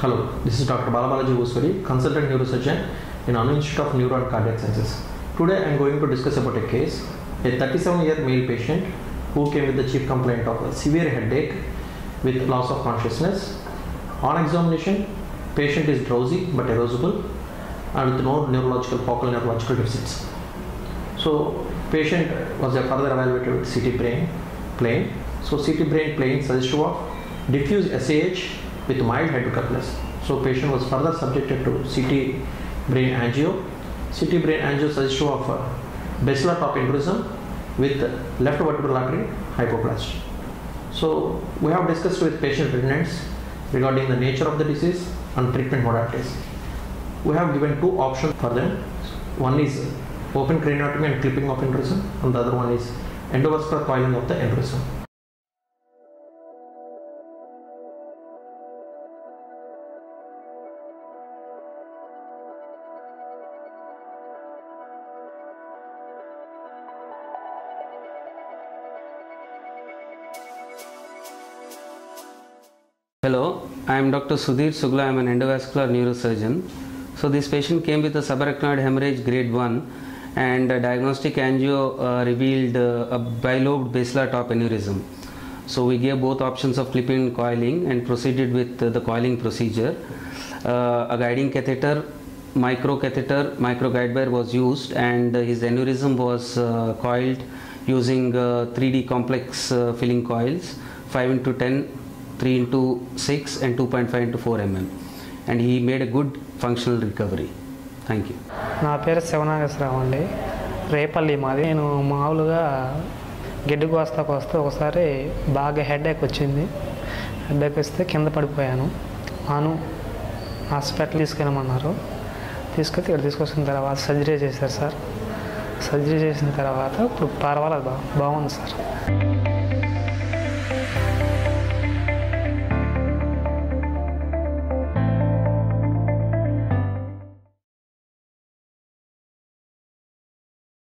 Hello, this is Dr. Balabalaji Vosuri, consultant neurosurgeon in Anu Institute of Neuro and Cardiac Sciences. Today I am going to discuss about a case, a 37 year male patient who came with the chief complaint of a severe headache with loss of consciousness. On examination, patient is drowsy but arousable and with no neurological focal neurological deficits. So patient was further evaluated with CT brain plain. So CT brain plain suggestive of diffuse SAH with mild hydrocephalus. So patient was further subjected to CT brain angio. CT brain angio suggestive of uh, basilar top embolism with left vertebral artery hypoplast. So we have discussed with patient attendants regarding the nature of the disease and treatment modalities. We have given two options for them. One is open craniotomy and clipping of aneurysm, and the other one is endovascular coiling of the aneurysm. Hello, I am Dr. Sudhir Sugla. I am an endovascular neurosurgeon. So this patient came with a subarachnoid hemorrhage grade 1 and diagnostic angio uh, revealed uh, a bilobed basilar top aneurysm. So we gave both options of clipping and coiling and proceeded with uh, the coiling procedure. Uh, a guiding catheter, micro catheter, micro guide wire was used and uh, his aneurysm was uh, coiled using uh, 3D complex filling coils 5 into 10 3 into 6 and 2.5 into 4 mm and he made a good functional recovery. Thank you నా పేరు శివనాగేశ్వరరావు అండి. రేపల్లి మాది. నేను మామూలుగా గిడ్డు కోస్తాకు వస్తే ఒకసారి బాగా headache వచ్చింది. హెడ్ఏక్ వస్తే కింద పడిపోయాను. అను హాస్పిటల్ తీసుకెళ్ళమన్నారు. తీసుకెళ్తే ఇక్కడ తీసుకొచ్చిన తర్వాత సర్జరీ చేశారు సార్. సర్జరీ చేసిన తర్వాత ఇప్పుడు పర్వాలేదు బాగుంది సార్.